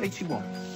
81.